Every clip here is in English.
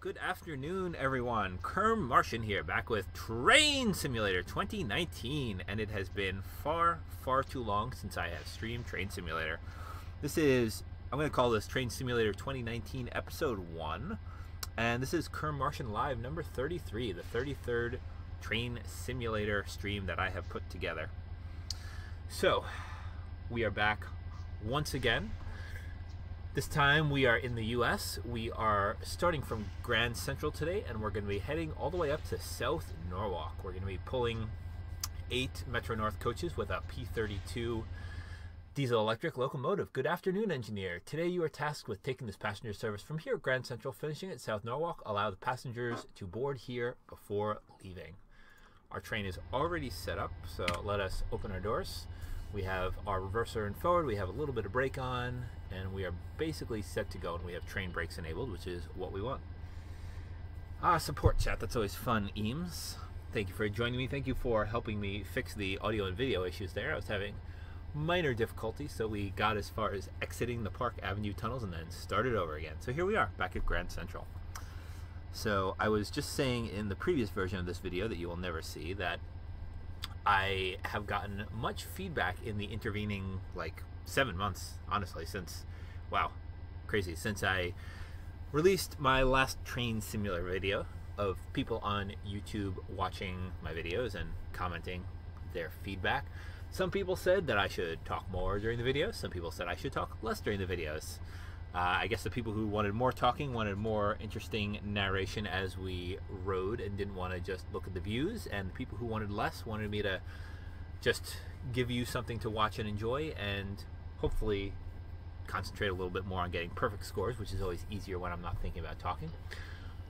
good afternoon, everyone. Kerm Martian here, back with Train Simulator 2019, and it has been far, far too long since I have streamed Train Simulator. This is, I'm going to call this Train Simulator 2019 Episode 1, and this is Kerm Martian Live number 33, the 33rd Train Simulator stream that I have put together. So, we are back once again this time we are in the US. We are starting from Grand Central today and we're going to be heading all the way up to South Norwalk. We're going to be pulling eight Metro North coaches with a P32 diesel electric locomotive. Good afternoon, engineer. Today you are tasked with taking this passenger service from here, at Grand Central, finishing at South Norwalk. Allow the passengers to board here before leaving. Our train is already set up, so let us open our doors. We have our reverser and forward, we have a little bit of brake on, and we are basically set to go and we have train brakes enabled, which is what we want. Ah, support chat, that's always fun, Eames. Thank you for joining me. Thank you for helping me fix the audio and video issues there. I was having minor difficulties, so we got as far as exiting the Park Avenue tunnels and then started over again. So here we are, back at Grand Central. So I was just saying in the previous version of this video that you will never see that I have gotten much feedback in the intervening like seven months, honestly, since wow, crazy, since I released my last train simulator video of people on YouTube watching my videos and commenting their feedback. Some people said that I should talk more during the videos. Some people said I should talk less during the videos. Uh, I guess the people who wanted more talking wanted more interesting narration as we rode and didn't want to just look at the views, and the people who wanted less wanted me to just give you something to watch and enjoy and hopefully concentrate a little bit more on getting perfect scores, which is always easier when I'm not thinking about talking.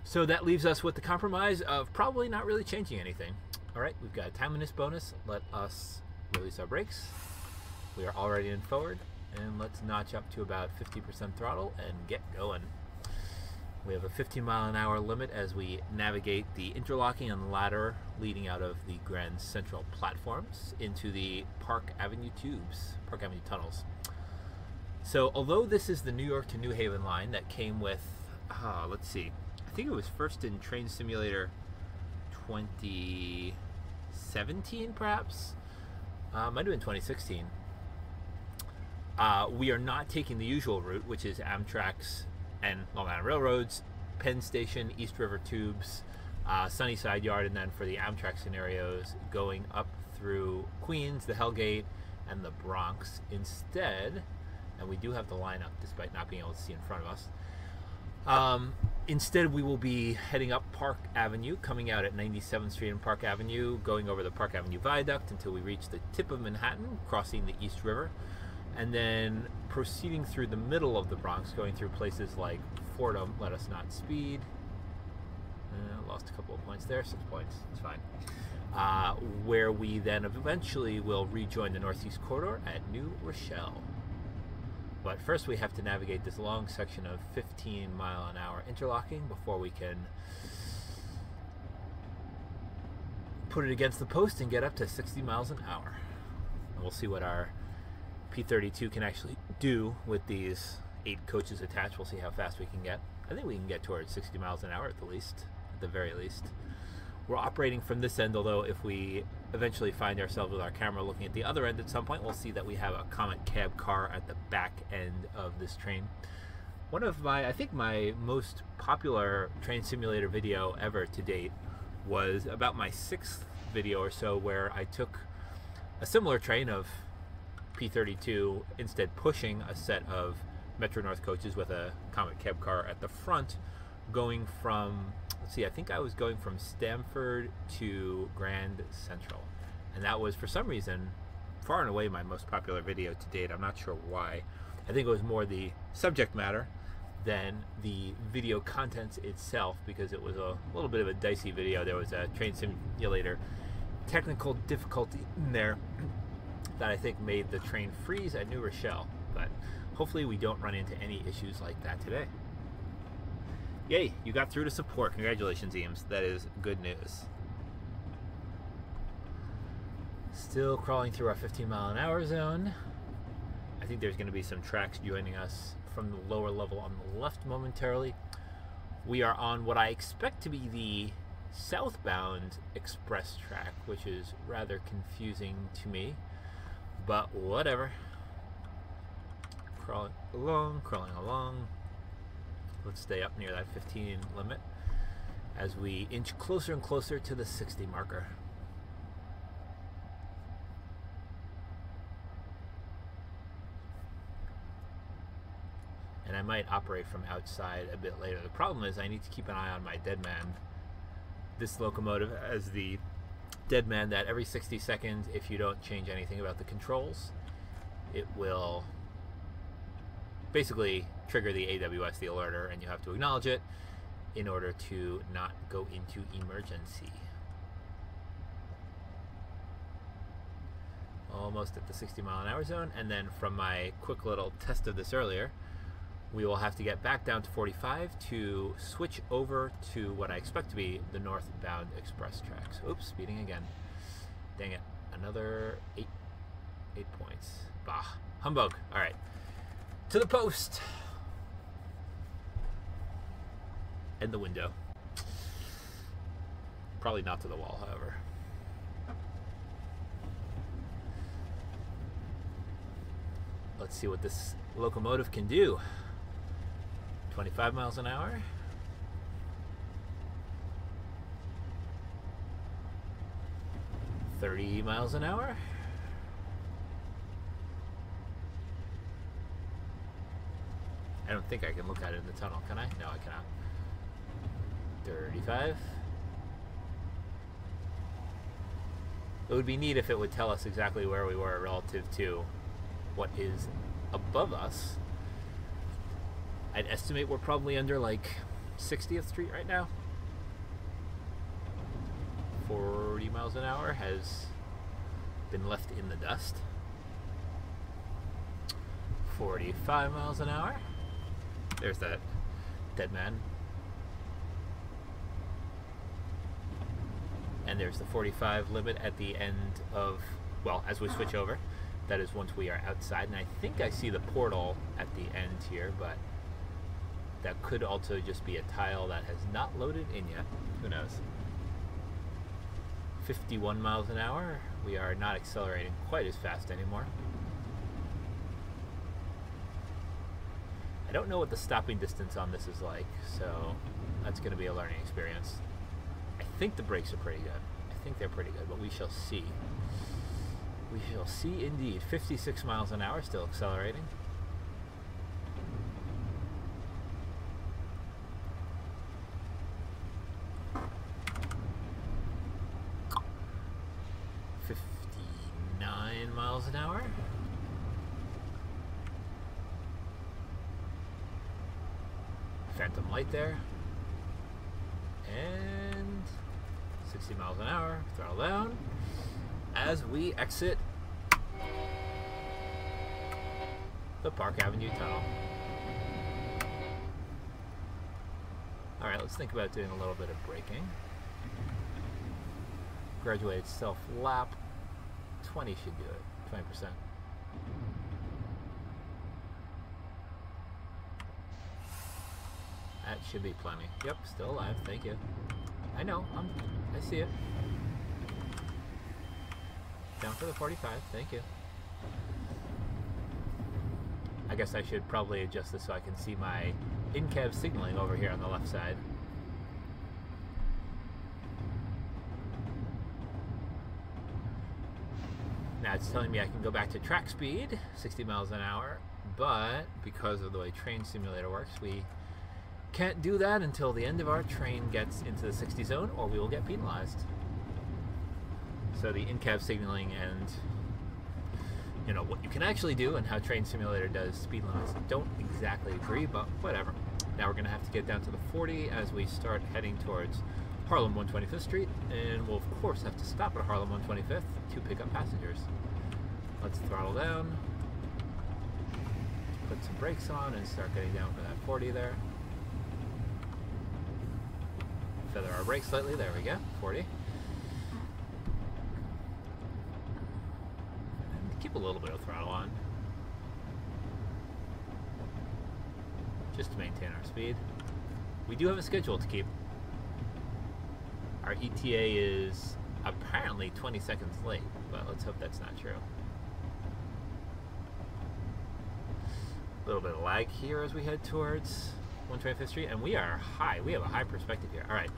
So that leaves us with the compromise of probably not really changing anything. All right, we've got a timeliness bonus. Let us release our brakes. We are already in forward and let's notch up to about 50% throttle and get going. We have a 15 mile an hour limit as we navigate the interlocking and ladder leading out of the Grand Central platforms into the Park Avenue tubes, Park Avenue tunnels. So, although this is the New York to New Haven line that came with, uh, let's see, I think it was first in Train Simulator 2017, perhaps. Uh, might have been 2016 uh, we are not taking the usual route, which is Amtrak's and Long Island Railroad's Penn Station, East River Tubes, uh, Sunnyside Yard, and then for the Amtrak scenarios, going up through Queens, the Hellgate, and the Bronx. Instead, and we do have the lineup despite not being able to see in front of us. Um, instead, we will be heading up Park Avenue, coming out at 97th Street and Park Avenue, going over the Park Avenue Viaduct until we reach the tip of Manhattan, crossing the East River and then proceeding through the middle of the Bronx, going through places like Fordham, let us not speed. Uh, lost a couple of points there, six points, it's fine. Uh, where we then eventually will rejoin the Northeast Corridor at New Rochelle. But first, we have to navigate this long section of 15 mile an hour interlocking before we can put it against the post and get up to 60 miles an hour. And we'll see what our P32 can actually do with these eight coaches attached. We'll see how fast we can get. I think we can get towards 60 miles an hour at the least, at the very least. We're operating from this end, although if we eventually find ourselves with our camera looking at the other end at some point, we'll see that we have a Comet cab car at the back end of this train. One of my, I think my most popular train simulator video ever to date was about my sixth video or so where I took a similar train of P32 instead pushing a set of Metro North coaches with a Comet cab car at the front, going from, let's see, I think I was going from Stamford to Grand Central. And that was, for some reason, far and away my most popular video to date. I'm not sure why. I think it was more the subject matter than the video contents itself because it was a little bit of a dicey video. There was a train simulator technical difficulty in there that I think made the train freeze at New Rochelle. But hopefully we don't run into any issues like that today. Yay, you got through to support. Congratulations, Eames. That is good news. Still crawling through our 15 mile an hour zone. I think there's going to be some tracks joining us from the lower level on the left momentarily. We are on what I expect to be the southbound express track, which is rather confusing to me, but whatever. Crawling along, crawling along. Let's stay up near that 15 limit as we inch closer and closer to the 60 marker. And I might operate from outside a bit later. The problem is I need to keep an eye on my dead man. This locomotive as the dead man that every 60 seconds, if you don't change anything about the controls, it will basically trigger the AWS, the alerter, and you have to acknowledge it in order to not go into emergency. Almost at the 60 mile an hour zone, and then from my quick little test of this earlier, we will have to get back down to 45 to switch over to what I expect to be the northbound express tracks. Oops, speeding again. Dang it. Another eight eight points. Bah. Humbug. Alright. To the post. And the window. Probably not to the wall, however. Let's see what this locomotive can do. 25 miles an hour. Thirty miles an hour. I don't think I can look at it in the tunnel, can I? No, I cannot. 35. It would be neat if it would tell us exactly where we were relative to what is above us. I'd estimate we're probably under like 60th Street right now. 40 miles an hour has been left in the dust. 45 miles an hour. There's that dead man. And there's the 45 limit at the end of, well, as we switch over. That is once we are outside. And I think I see the portal at the end here, but that could also just be a tile that has not loaded in yet. Who knows? 51 miles an hour. We are not accelerating quite as fast anymore. I don't know what the stopping distance on this is like, so that's going to be a learning experience. I think the brakes are pretty good. I think they're pretty good, but we shall see. We shall see indeed. 56 miles an hour, still accelerating. Fifty-nine miles an hour. Phantom light there. And 60 miles an hour, throttle down. As we exit the Park Avenue Tunnel. Alright, let's think about doing a little bit of braking. Graduated self lap. 20 should do it. 20%. That should be plenty. Yep, still alive. Thank you. I know. I'm. I see it. Down for the 45. Thank you. I guess I should probably adjust this so I can see my in-cab signaling over here on the left side. Now it's telling me I can go back to track speed, 60 miles an hour, but because of the way Train Simulator works, we can't do that until the end of our train gets into the 60 zone or we will get penalized. So the in-cab signaling and you know what you can actually do and how Train Simulator does speed limits don't exactly agree, but whatever. Now we're going to have to get down to the 40 as we start heading towards Harlem 125th Street, and we'll of course have to stop at Harlem 125th to pick up passengers. Let's throttle down, put some brakes on, and start getting down for that 40 there. Brakes slightly, there we go, 40. And keep a little bit of throttle on. Just to maintain our speed. We do have a schedule to keep. Our ETA is apparently 20 seconds late, but let's hope that's not true. A little bit of lag here as we head towards 125th Street, and we are high. We have a high perspective here. All right,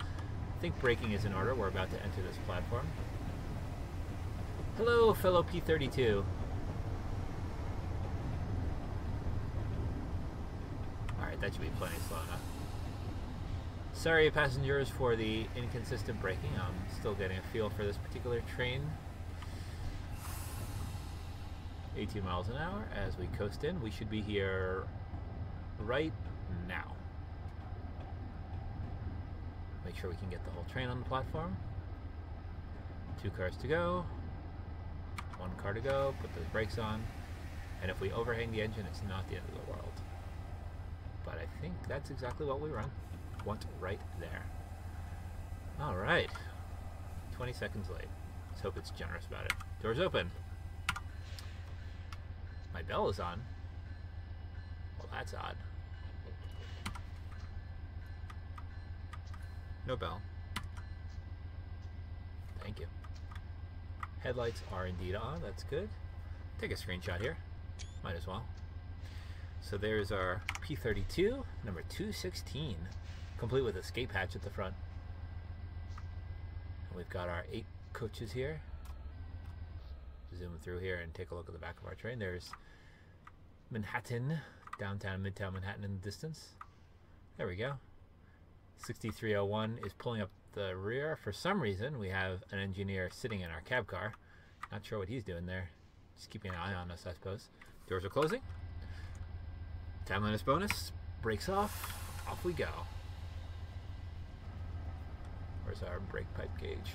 I think braking is in order. We're about to enter this platform. Hello, fellow P32. Alright, that should be plenty slow enough. Sorry, passengers, for the inconsistent braking. I'm still getting a feel for this particular train. 18 miles an hour as we coast in. We should be here right now. Make sure we can get the whole train on the platform. Two cars to go. One car to go. Put those brakes on. And if we overhang the engine, it's not the end of the world. But I think that's exactly what we run want right there. All right. 20 seconds late. Let's hope it's generous about it. Doors open. My bell is on. Well, that's odd. No bell. Thank you. Headlights are indeed on. That's good. Take a screenshot here. Might as well. So there's our P32, number 216 complete with escape hatch at the front. And we've got our eight coaches here. Zoom through here and take a look at the back of our train. There's Manhattan, downtown Midtown Manhattan in the distance. There we go. 6301 is pulling up the rear. For some reason, we have an engineer sitting in our cab car. Not sure what he's doing there. Just keeping an eye on us, I suppose. Doors are closing. Timeliness bonus. Brakes off. Off we go. Where's our brake pipe gauge?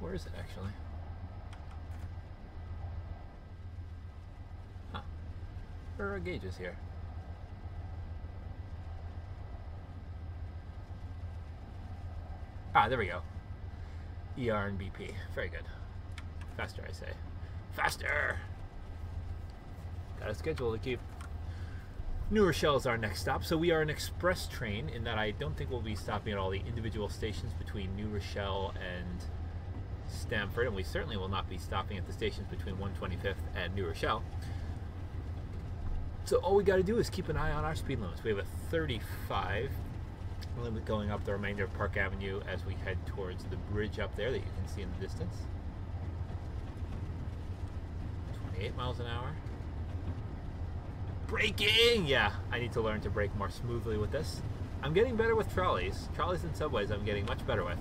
Where is it actually? Huh. Where are gauges here? Ah, there we go. ER and BP. Very good. Faster, I say. Faster! Got a schedule to keep. New Rochelle is our next stop. So we are an express train in that I don't think we'll be stopping at all the individual stations between New Rochelle and Stamford, and we certainly will not be stopping at the stations between 125th and New Rochelle. So all we got to do is keep an eye on our speed limits. We have a 35 limit going up the remainder of Park Avenue as we head towards the bridge up there that you can see in the distance. 28 miles an hour. Braking! Yeah, I need to learn to brake more smoothly with this. I'm getting better with trolleys. Trolleys and subways I'm getting much better with.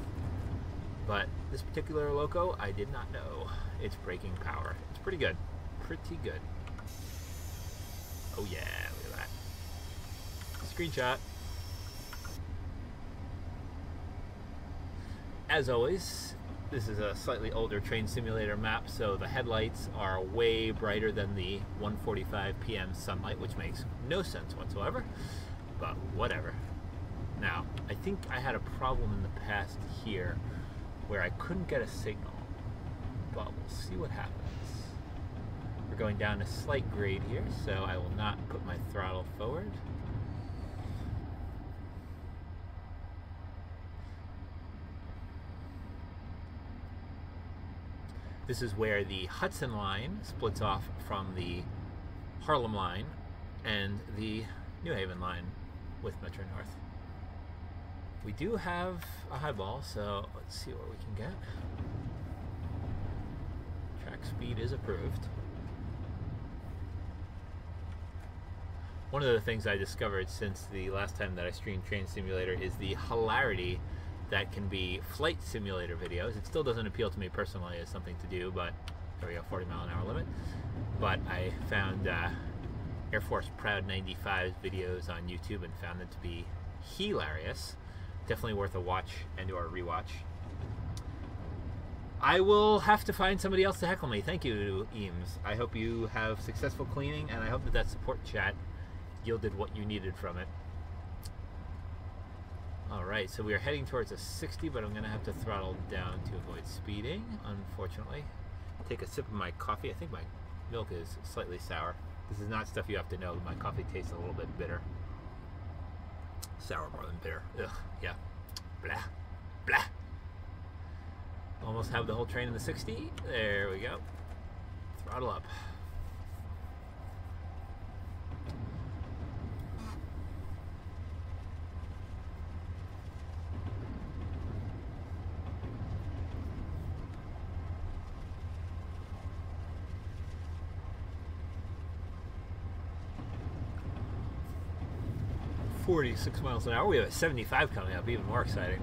But this particular loco, I did not know its braking power. It's pretty good. Pretty good. Oh yeah, look at that. Screenshot. As always, this is a slightly older train simulator map, so the headlights are way brighter than the 1:45 p.m. sunlight, which makes no sense whatsoever. But whatever. Now, I think I had a problem in the past here where I couldn't get a signal, but we'll see what happens. We're going down a slight grade here, so I will not put my throttle forward. This is where the Hudson line splits off from the Harlem line and the New Haven line with Metro North. We do have a highball, so let's see what we can get. Track speed is approved. One of the things I discovered since the last time that I streamed Train Simulator is the hilarity that can be flight simulator videos. It still doesn't appeal to me personally as something to do, but there we go, 40 mile an hour limit. But I found uh, Air Force Proud 95's videos on YouTube and found them to be hilarious. Definitely worth a watch and or rewatch. I will have to find somebody else to heckle me. Thank you, Eames. I hope you have successful cleaning, and I hope that that support chat yielded what you needed from it. Alright, so we are heading towards a 60, but I'm going to have to throttle down to avoid speeding, unfortunately. Take a sip of my coffee. I think my milk is slightly sour. This is not stuff you have to know. My coffee tastes a little bit bitter. Sour more than bitter. Ugh, yeah. Blah. Blah. Almost have the whole train in the 60. There we go. Throttle up. Forty-six miles an hour. We have a seventy-five coming up. Even more exciting.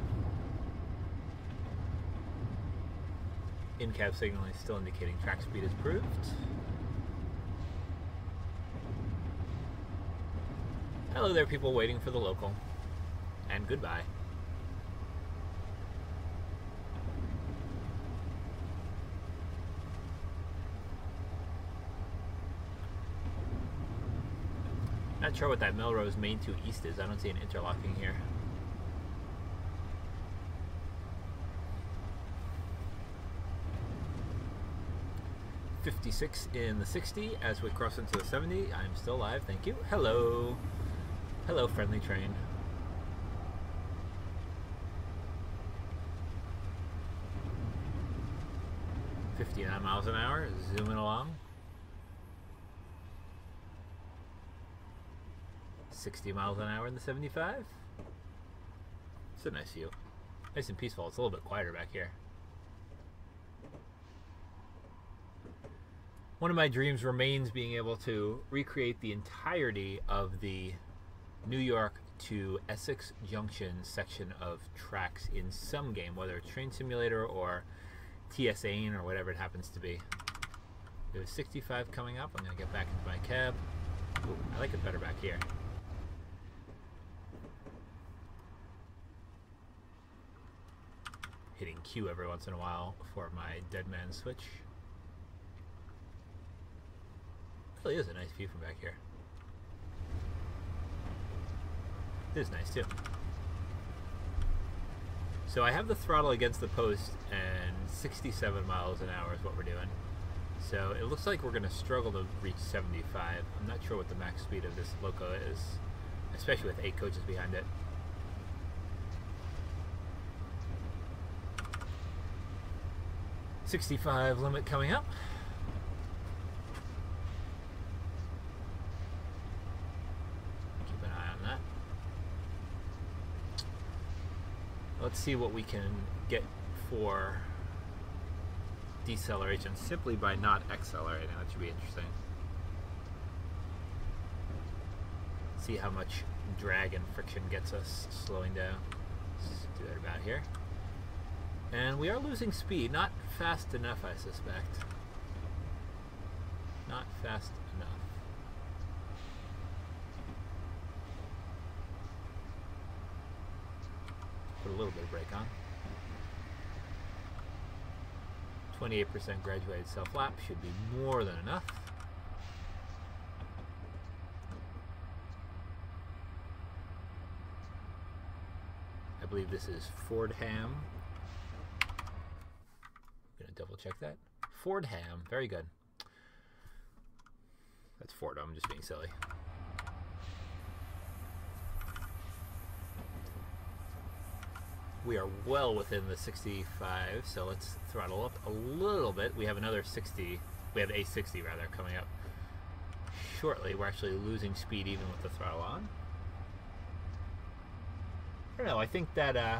In-cab signaling still indicating track speed is proved. Hello there, people waiting for the local. And goodbye. Not sure what that Melrose Main to East is. I don't see an interlocking here. 56 in the 60 as we cross into the 70. I'm still alive. thank you. Hello. Hello, friendly train. Fifty-nine miles an hour, zooming along. Sixty miles an hour in the seventy-five. It's a nice view. Nice and peaceful. It's a little bit quieter back here. one of my dreams remains being able to recreate the entirety of the New York to Essex Junction section of tracks in some game, whether it's Train Simulator or TSA or whatever it happens to be. There's 65 coming up. I'm going to get back into my cab. Ooh, I like it better back here. Hitting Q every once in a while for my dead man switch. really is a nice view from back here. It is nice too. So I have the throttle against the post and 67 miles an hour is what we're doing. So it looks like we're going to struggle to reach 75. I'm not sure what the max speed of this loco is, especially with eight coaches behind it. Sixty-five limit coming up. Keep an eye on that. let's see what we can get for deceleration simply by not accelerating. That should be interesting. See how much drag and friction gets us slowing down. Let's do that about here. And we are losing speed. Not fast enough, I suspect. Not fast enough. put a little bit of brake on. 28% graduated self-lap should be more than enough. I believe this is Fordham. Double check that. Fordham, very good. That's Fordham, I'm just being silly. we are well within the 65, so let's throttle up a little bit. We have another 60, we have a 60 rather, coming up shortly. We're actually losing speed even with the throttle on. I don't know, I think that uh,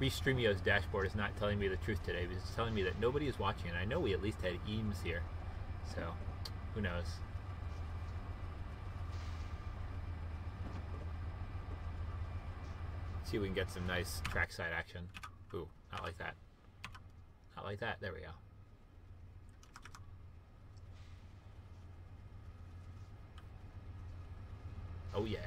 Restreamio's dashboard is not telling me the truth today. It's telling me that nobody is watching, and I know we at least had Eames here, so who knows. See if we can get some nice trackside action. Ooh, not like that. Not like that. There we go. Oh yeah.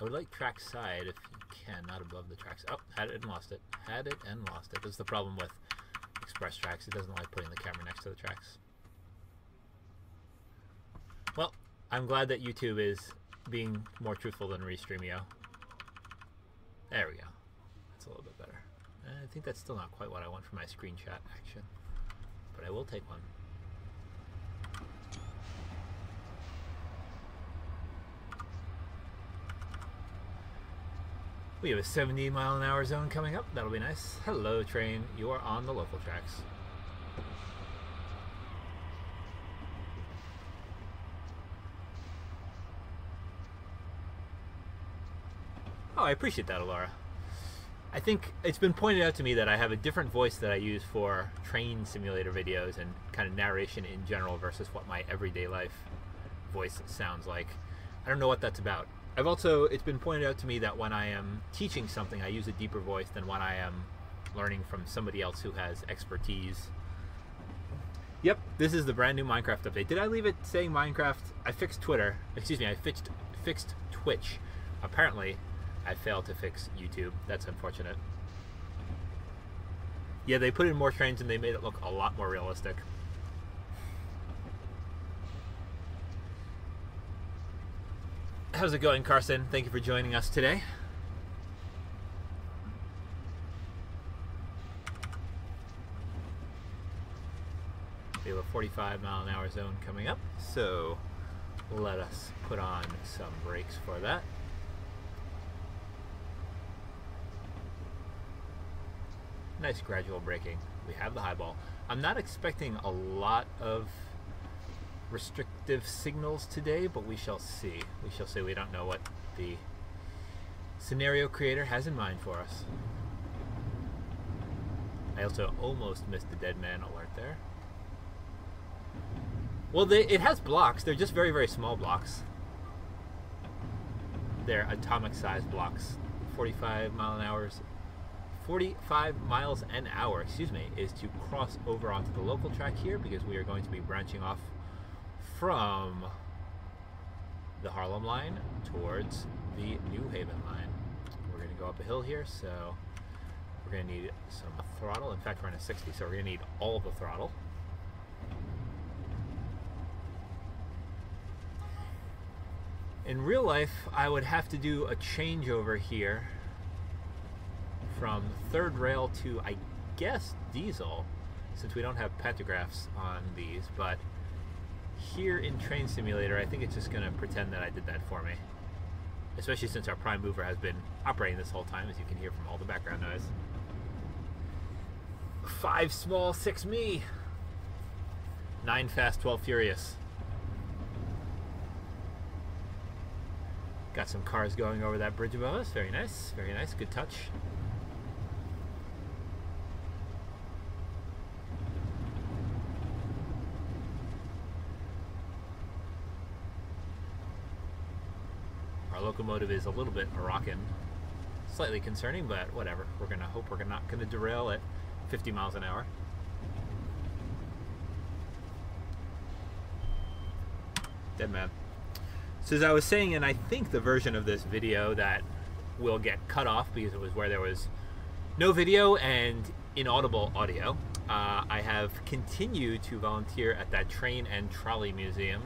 I would like track side if you can, not above the tracks. Oh, had it and lost it. Had it and lost it. That's the problem with Express Tracks. It doesn't like putting the camera next to the tracks. Well, I'm glad that YouTube is being more truthful than Restreamio. There we go. That's a little bit better. I think that's still not quite what I want for my screenshot action, but I will take one. We have a 70 mile an hour zone coming up. That'll be nice. Hello, train. You are on the local tracks. Oh, I appreciate that, Alara. I think it's been pointed out to me that I have a different voice that I use for train simulator videos and kind of narration in general versus what my everyday life voice sounds like. I don't know what that's about. I've also, it's been pointed out to me that when I am teaching something, I use a deeper voice than when I am learning from somebody else who has expertise. Yep, this is the brand new Minecraft update. Did I leave it saying Minecraft? I fixed Twitter. Excuse me, I fixed fixed Twitch. Apparently, I failed to fix YouTube. That's unfortunate. Yeah, they put in more trains and they made it look a lot more realistic. How's it going, Carson? Thank you for joining us today. We have a 45 mile an hour zone coming up, so let us put on some brakes for that. Nice gradual braking. We have the high ball. I'm not expecting a lot of restrictive signals today, but we shall see. We shall see. We don't know what the scenario creator has in mind for us. I also almost missed the dead man alert there. Well, they, it has blocks. They're just very, very small blocks. They're atomic sized blocks. 45 mile an hour 45 miles an hour, excuse me, is to cross over onto the local track here because we are going to be branching off from the Harlem line towards the New Haven line. We're going to go up a hill here, so we're going to need some throttle. In fact, we're in a 60, so we're to need all the throttle. In real life, I would have to do a changeover here from third rail to, I guess, diesel, since we don't have pantographs on these, but here in Train Simulator, I think it's just going to pretend that I did that for me. Especially since our prime mover has been operating this whole time, as you can hear from all the background noise. Five small, six me. Nine fast, 12 furious. Got some cars going over that bridge above us. Very nice, very nice. Good touch. Locomotive is a little bit Moroccan. Slightly concerning, but whatever. We're gonna hope we're not gonna derail at 50 miles an hour. Dead man. So as I was saying, and I think the version of this video that will get cut off because it was where there was no video and inaudible audio, uh, I have continued to volunteer at that train and trolley museum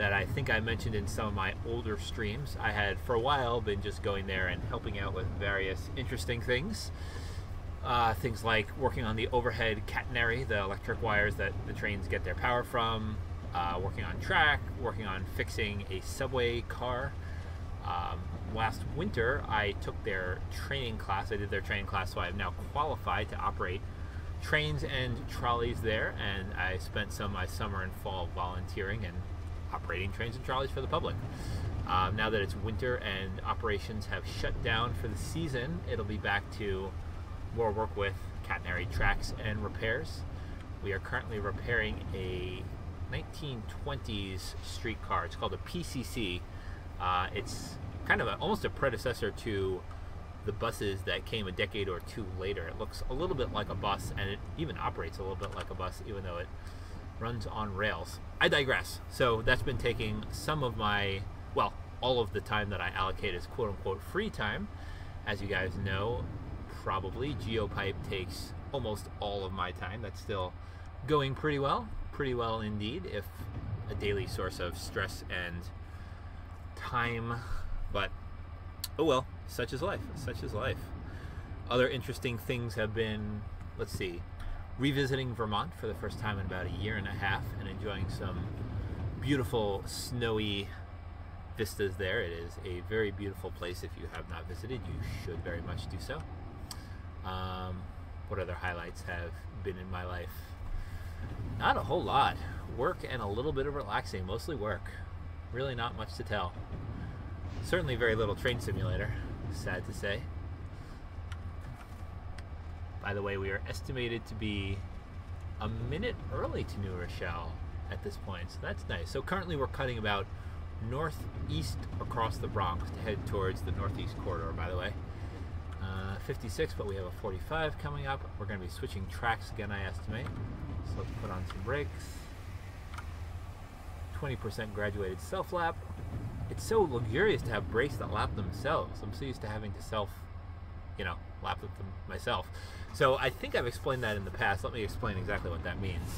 that I think I mentioned in some of my older streams. I had for a while been just going there and helping out with various interesting things. Uh, things like working on the overhead catenary, the electric wires that the trains get their power from, uh, working on track, working on fixing a subway car. Um, last winter, I took their training class. I did their training class, so I am now qualified to operate trains and trolleys there. And I spent some of my summer and fall volunteering and operating trains and trolleys for the public. Um, now that it's winter and operations have shut down for the season, it'll be back to more work with catenary tracks and repairs. We are currently repairing a 1920s streetcar. It's called a PCC. Uh, it's kind of a, almost a predecessor to the buses that came a decade or two later. It looks a little bit like a bus, and it even operates a little bit like a bus, even though it runs on rails. I digress. So that's been taking some of my, well, all of the time that I allocate as quote unquote free time. As you guys know, probably GeoPipe takes almost all of my time. That's still going pretty well, pretty well indeed, if a daily source of stress and time. But oh well, such is life. Such is life. Other interesting things have been, let's see, revisiting Vermont for the first time in about a year and a half and enjoying some beautiful snowy vistas there. It is a very beautiful place. If you have not visited, you should very much do so. Um, what other highlights have been in my life? Not a whole lot. Work and a little bit of relaxing, mostly work. Really not much to tell. Certainly very little train simulator, sad to say. By the way, we are estimated to be a minute early to New Rochelle at this point, so that's nice. So currently we're cutting about northeast across the Bronx to head towards the northeast corridor, by the way. Uh, 56, but we have a 45 coming up. We're going to be switching tracks again, I estimate. So let's put on some brakes. 20% graduated self lap. It's so luxurious to have brakes that lap themselves. I'm so used to having to self, you know, lap them myself. So I think I've explained that in the past. Let me explain exactly what that means.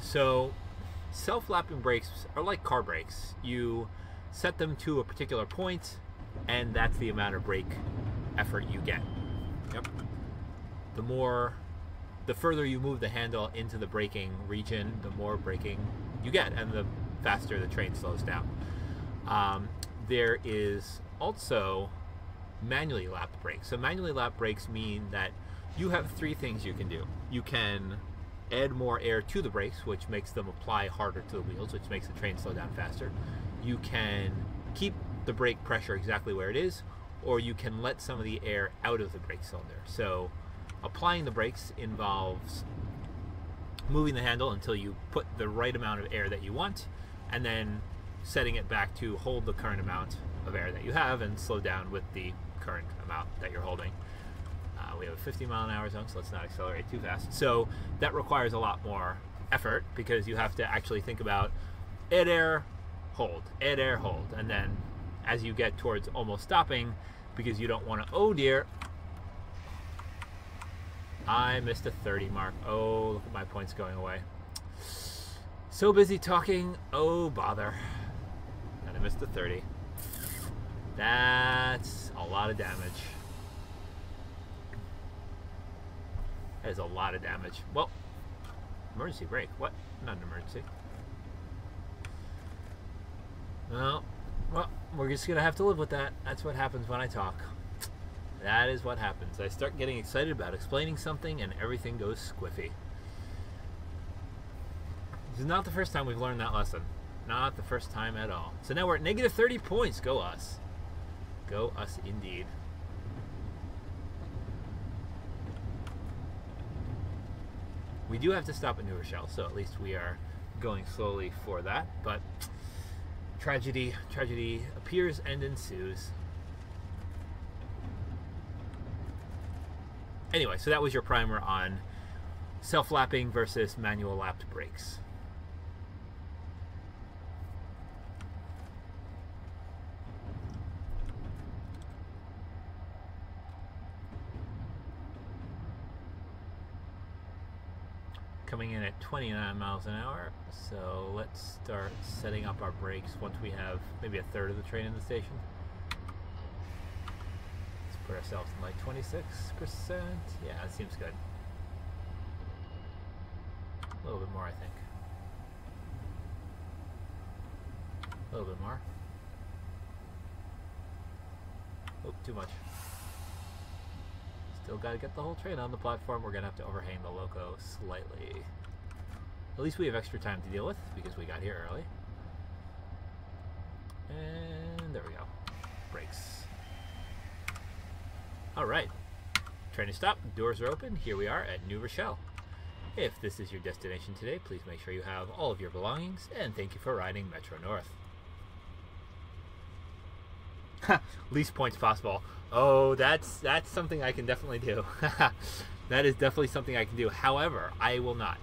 So self-lapping brakes are like car brakes. You set them to a particular point, and that's the amount of brake effort you get. Yep. The more, the further you move the handle into the braking region, the more braking you get, and the faster the train slows down. Um, there is also manually lapped brakes. So manually lap brakes mean that you have three things you can do. You can add more air to the brakes, which makes them apply harder to the wheels, which makes the train slow down faster. You can keep the brake pressure exactly where it is, or you can let some of the air out of the brake cylinder. So applying the brakes involves moving the handle until you put the right amount of air that you want, and then setting it back to hold the current amount of air that you have and slow down with the current amount that you're holding. Uh, we have a 50 mile an hour zone, so let's not accelerate too fast. So that requires a lot more effort because you have to actually think about add air, hold, add air, hold. And then as you get towards almost stopping, because you don't want to, oh dear, I missed a 30 mark. Oh, look at my points going away. So busy talking, oh bother. And I missed a 30. That's a lot of damage. That is a lot of damage. Well, emergency brake. What? Not an emergency. Well, well, we're just gonna have to live with that. That's what happens when I talk. That is what happens. I start getting excited about explaining something and everything goes squiffy. This is not the first time we've learned that lesson. Not the first time at all. So now we're at negative 30 points. Go us. Go us indeed. We do have to stop at New Rochelle, so at least we are going slowly for that. But tragedy, tragedy appears and ensues. Anyway, so that was your primer on self-lapping versus manual lapped brakes. Coming in at 29 miles an hour. So let's start setting up our brakes once we have maybe a third of the train in the station. Let's put ourselves in like 26%. Yeah, that seems good. A little bit more, I think. A little bit more. Oh, too much. Still got to get the whole train on the platform. We're to have to overhang the loco slightly. At least we have extra time to deal with because we got here early. And there we go. Brakes. All right. Train is stopped. Doors are open. Here we are at New Rochelle. If this is your destination today, please make sure you have all of your belongings, and thank you for riding Metro North. Least points possible. Oh, that's that's something I can definitely do. that is definitely something I can do. However, I will not.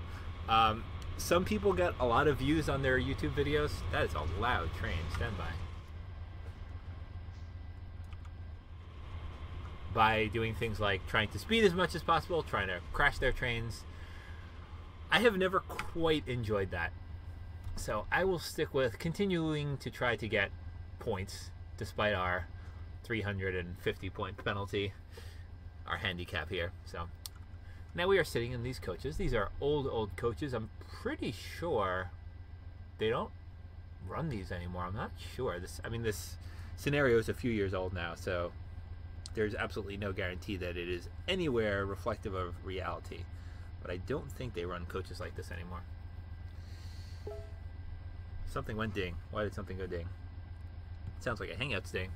Um, some people get a lot of views on their YouTube videos. That is a loud train. Stand by. By doing things like trying to speed as much as possible, trying to crash their trains. I have never quite enjoyed that. So I will stick with continuing to try to get points despite our 350 point penalty. our handicap here. So now we are sitting in these coaches. These are old, old coaches. I'm pretty sure they don't run these anymore. I'm not sure. This, I mean, this scenario is a few years old now, so there's absolutely no guarantee that it is anywhere reflective of reality. But I don't think they run coaches like this anymore. Something went ding. Why did something go ding? Sounds like a hangout sting.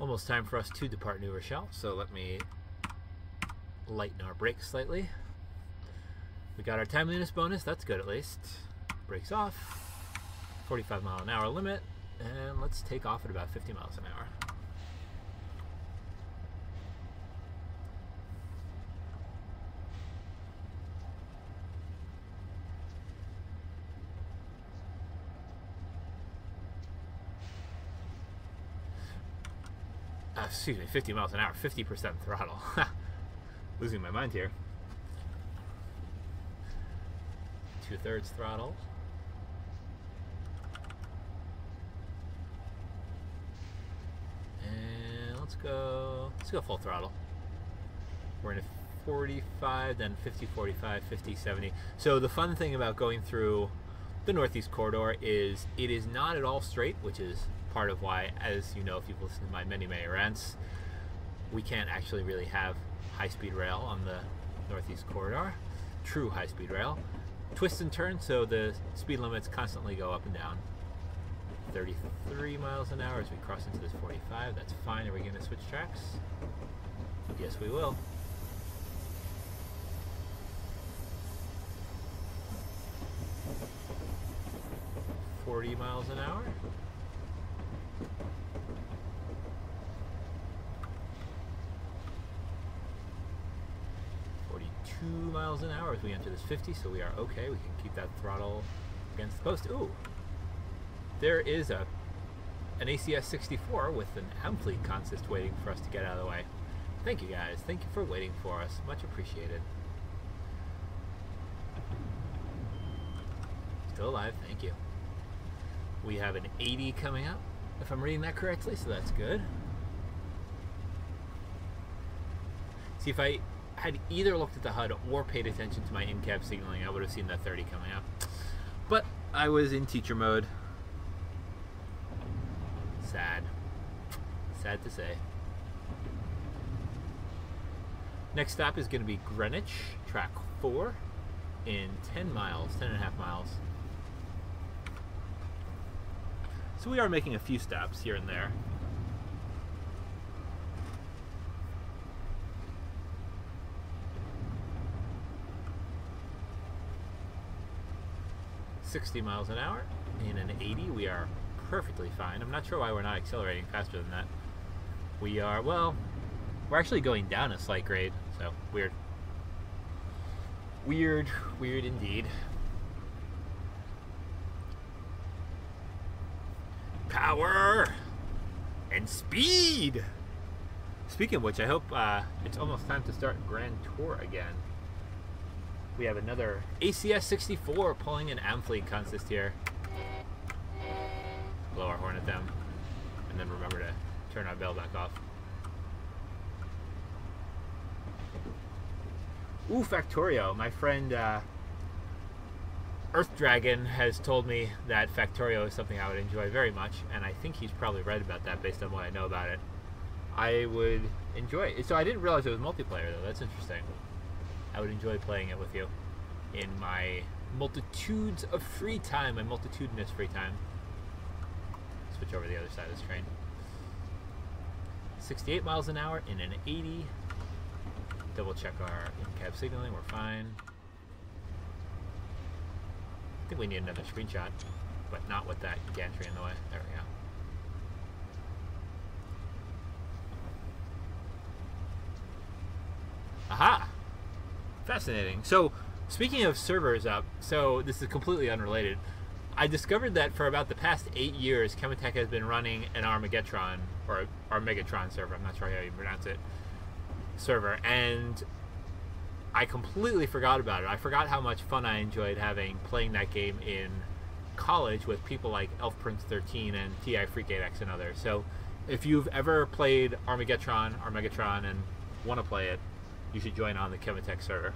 Almost time for us to depart New Rochelle, so let me lighten our brakes slightly. We got our timeliness bonus, that's good at least. Brakes off, 45 mile an hour limit, and let's take off at about 50 miles an hour. uh, excuse me, 50 miles an hour, 50% throttle. Losing my mind here. Two thirds throttle. And let's go, let's go full throttle. We're in a 45, then 50, 45, 50, 70. So the fun thing about going through the Northeast Corridor is it is not at all straight, which is part of why, as you know, if you've listened to my many, many rants, we can't actually really have high-speed rail on the Northeast Corridor, true high-speed rail. Twists and turns, so the speed limits constantly go up and down. 33 miles an hour as we cross into this 45. That's fine. Are we going to switch tracks? Yes, we will. 40 miles an hour. Miles an hour as we enter this 50, so we are okay. We can keep that throttle against the post. Ooh, there is a an ACS 64 with an Amfleet consist waiting for us to get out of the way. Thank you guys. Thank you for waiting for us. Much appreciated. Still alive. Thank you. We have an 80 coming up, if I'm reading that correctly, so that's good. See, if I had either looked at the HUD or paid attention to my in-cab signaling, I would have seen that 30 coming up. But I was in teacher mode. Sad. Sad to say. Next stop is going to be Greenwich, track 4, in 10 miles, 10 and a half miles. So we are making a few stops here and there. Sixty miles an hour in an 80, we are perfectly fine. I'm not sure why we're not accelerating faster than that. We are, well, we're actually going down a slight grade, so weird. Weird, weird indeed. power and speed. Speaking of which, I hope uh, it's almost time to start Grand Tour again. We have another ACS 64 pulling an Amfleet consist here. Blow our horn at them, and then remember to turn our bell back off. Ooh, Factorio. My friend uh, Earth Dragon has told me that Factorio is something I would enjoy very much, and I think he's probably right about that based on what I know about it. I would enjoy it. So I didn't realize it was multiplayer, though. That's interesting. I would enjoy playing it with you in my multitudes of free time, my multitudinous free time. Switch over the other side of this train. 68 miles an hour in an 80. Double check our in-cab signaling, we're fine I think we need another screenshot, but not with that gantry in the way. There we go. Aha! Fascinating. So, speaking of servers up, so this is completely unrelated. I discovered that for about the past eight years, Cemetech has been running an Armagetron, or Armagetron server, I'm not sure how you pronounce it, server. And I completely forgot about it. I forgot how much fun I enjoyed having playing that game in college with people like Elf Prince 13 and TI Freak 8X and others. So if you've ever played Armagetron, Armagetron, and want to play it, you should join on the Cemetech server.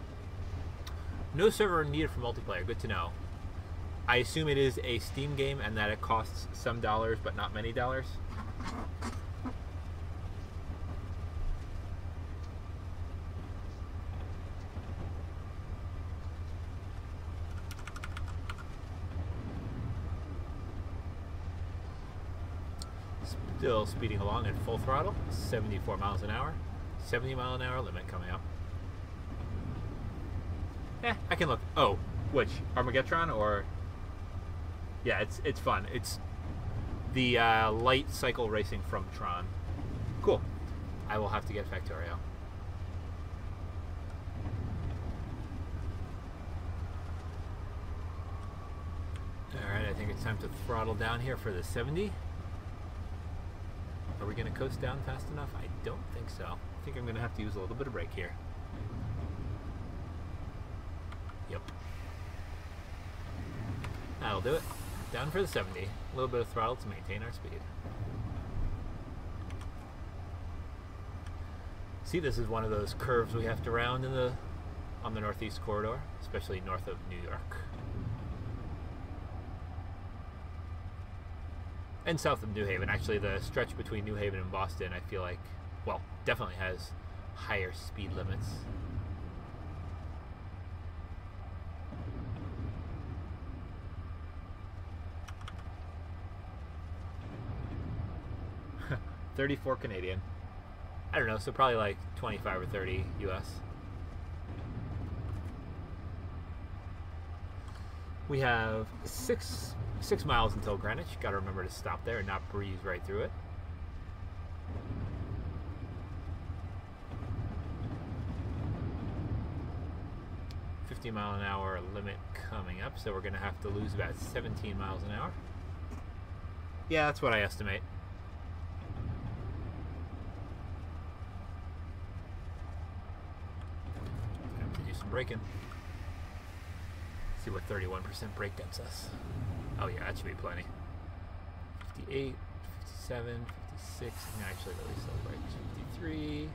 No server needed for multiplayer. Good to know. I assume it is a Steam game and that it costs some dollars, but not many dollars. Still speeding along at full throttle, 74 miles an hour. 70 mile an hour limit coming up. Eh, I can look. Oh, which Armagetron or? Yeah, it's it's fun. It's the uh, light cycle racing from Tron. Cool. I will have to get Factorio. Alright, I think it's time to throttle down here for the 70. Are we going to coast down fast enough? I don't think so. I think I'm going to have to use a little bit of brake here. Yep. That'll do it. Down for the 70. A little bit of throttle to maintain our speed. See, this is one of those curves we have to round in the on the northeast corridor, especially north of New York. and south of New Haven. Actually, the stretch between New Haven and Boston, I feel like, well, definitely has higher speed limits. Thirty-four Canadian. I don't know, so probably like twenty-five or thirty U.S. We have six six miles until Greenwich. Got to remember to stop there and not breeze right through it. Fifty mile an hour limit coming up, so we're going to have to lose about 17 miles an hour. Yeah, that's what I estimate. Do some braking. See what 31% brake gets us. Oh yeah, that should be plenty. 58, 57, 56, and actually really slow brake. 53.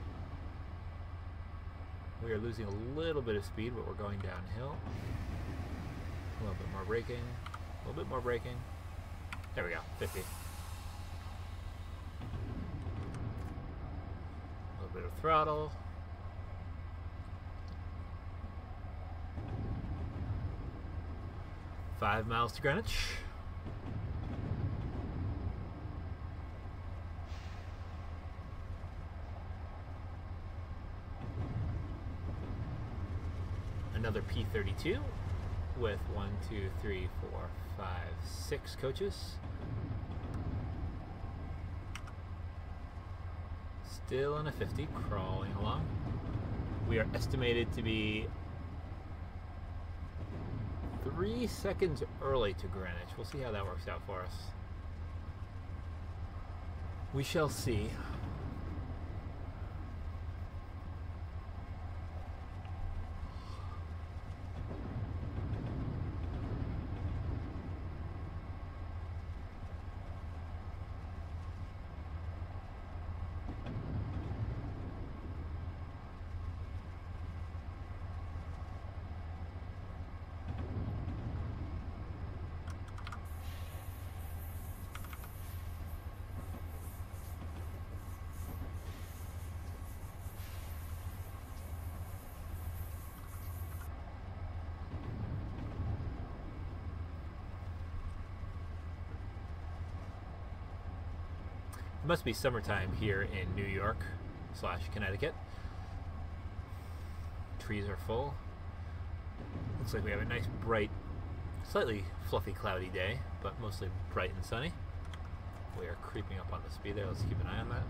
We are losing a little bit of speed, but we're going downhill. A little bit more braking. A little bit more braking. There we go, 50. A little bit of throttle. Five miles to Greenwich. Another P32 with one, two, three, four, five, six coaches. Still in a 50, crawling along. We are estimated to be three seconds early to Greenwich. We'll see how that works out for us. We shall see. It must be summertime here in New York slash Connecticut. Trees are full. Looks like we have a nice bright, slightly fluffy cloudy day, but mostly bright and sunny. We are creeping up on the speed there. Let's keep an eye on that.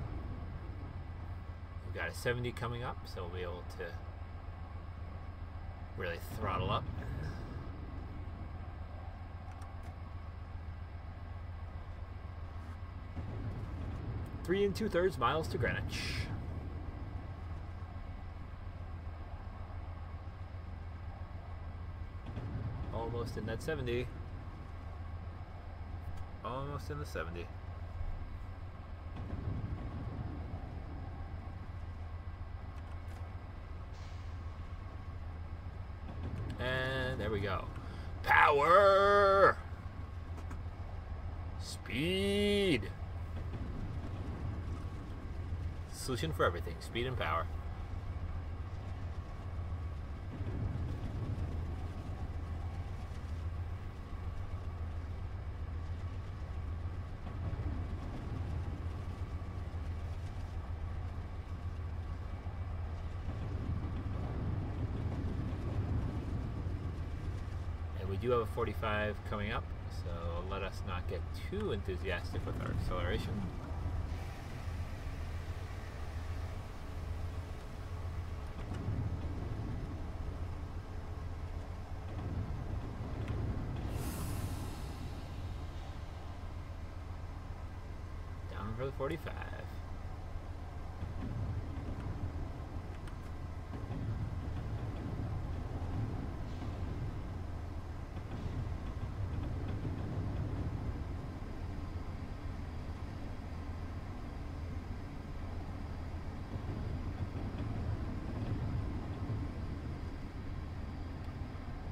We've got a 70 coming up, so we'll be able to really throttle up. three and two thirds miles to Greenwich. Almost in that 70. Almost in the 70. For everything. Speed and power. And we do have a 45 coming up, so let us not get too enthusiastic with our acceleration. Down for the 45.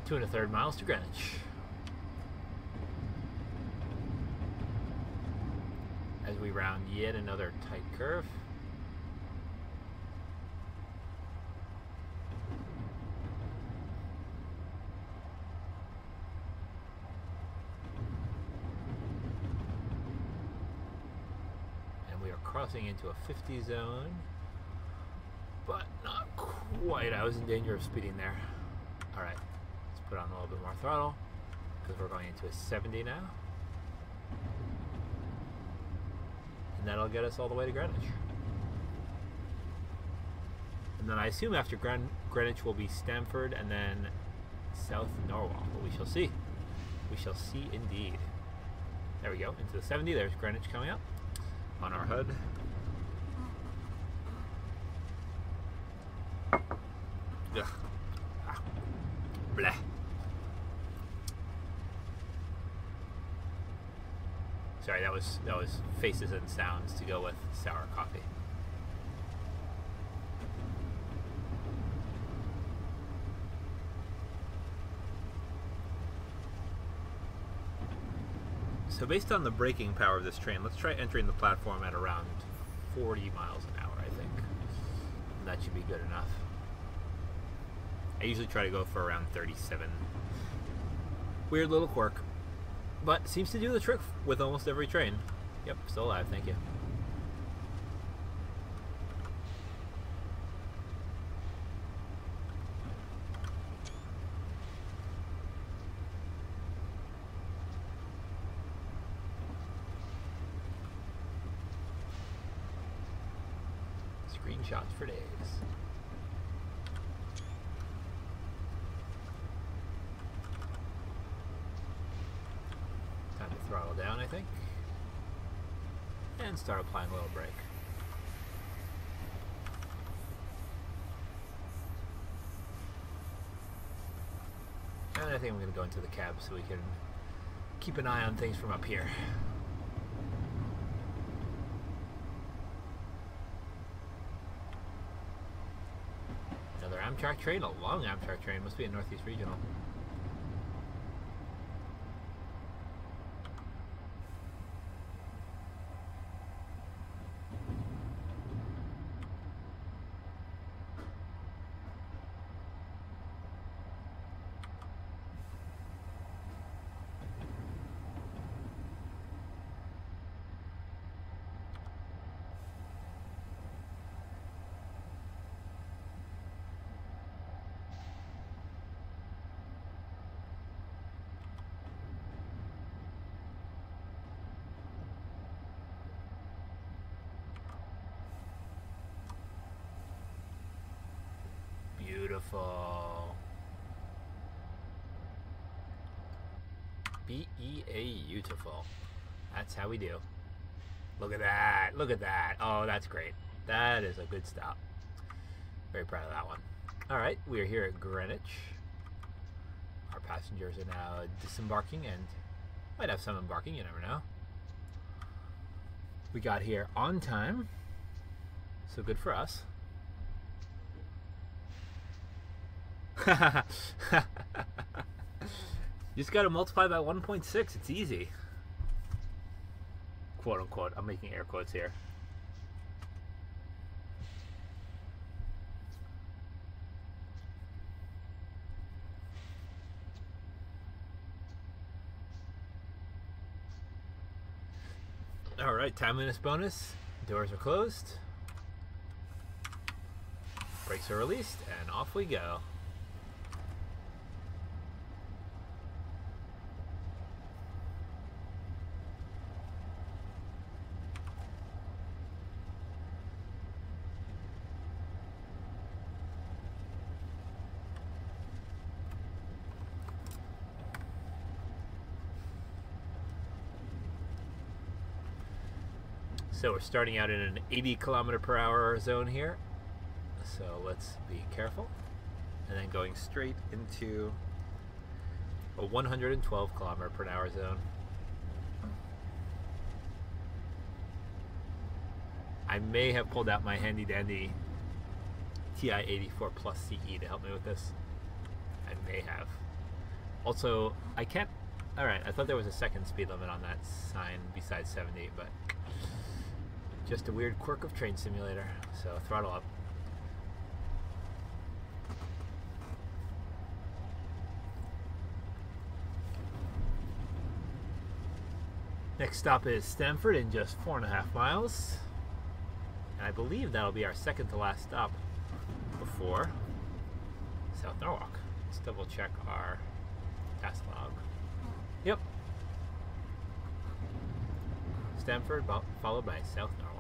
Two and a third miles to Greenwich. As we round yet another tight curve. And we are crossing into a 50 zone, but not quite. I was in danger of speeding there. All right let's put on a little bit more throttle because we're going into a 70 now. And that'll get us all the way to Greenwich. And then I assume after Greenwich will be Stamford and then South Norwalk, but we shall see. We shall see indeed. There we go, into the 70. There's Greenwich coming up on our HUD. Ugh. Ah. Bleh. Sorry, that was that was faces and sounds to go with sour coffee. So based on the braking power of this train, let's try entering the platform at around 40 miles an hour, I think. And that should be good enough. I usually try to go for around 37. Weird little quirk. But seems to do the trick with almost every train. Yep, still alive, thank you. Screenshots for days. down, I think. And start applying a little brake. And I think I'm going to go into the cab so we can keep an eye on things from up here. Another Amtrak train, a long Amtrak train, must be a Northeast Regional. Beautiful. B-E-A beautiful. That's how we do. Look at that. Look at that. Oh, that's great. That is a good stop. Very proud of that one. All right, we are here at Greenwich. Our passengers are now disembarking and might have some embarking, you never know. We got here on time, so good for us. you just gotta multiply by 1.6, it's easy. Quote unquote, I'm making air quotes here. All right, timeliness bonus. Doors are closed. Brakes are released, and off we go. So we're starting out in an 80 kilometer per hour zone here. So let's be careful. And then going straight into a 112 kilometer per hour zone. I may have pulled out my handy dandy TI-84 Plus CE to help me with this. I may have. Also, I can't... Alright, I thought there was a second speed limit on that sign besides 70, but just a weird quirk of Train Simulator. So throttle up. Next stop is Stamford in just four and a half miles. And I believe that'll be our second to last stop before South Norwalk. Let's double check our task log. Yep. Stamford, followed by South Norwalk.